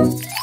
Música